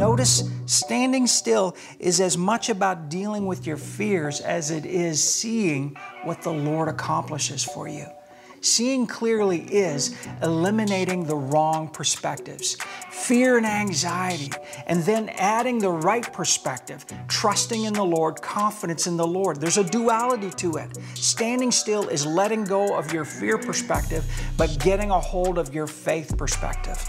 Notice standing still is as much about dealing with your fears as it is seeing what the Lord accomplishes for you. Seeing clearly is eliminating the wrong perspectives, fear and anxiety, and then adding the right perspective, trusting in the Lord, confidence in the Lord. There's a duality to it. Standing still is letting go of your fear perspective, but getting a hold of your faith perspective.